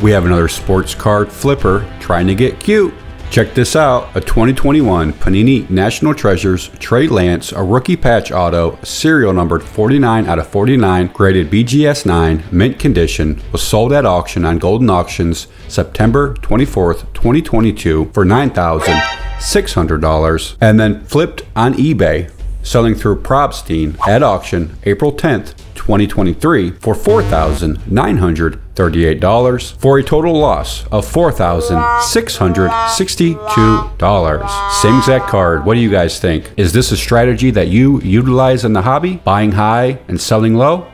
We have another sports card flipper trying to get cute. Check this out a 2021 Panini National Treasures Trey Lance, a rookie patch auto, serial numbered 49 out of 49, graded BGS 9, mint condition, was sold at auction on Goldin Auctions September 24th, 2022 for $9,600 and then flipped on eBay, selling through Probstein at auction April 10th, 2023 for $4,938 for a total loss of $4,662. Same exact card. What do you guys think? Is this a strategy that you utilize in the hobby? Buying high and selling low?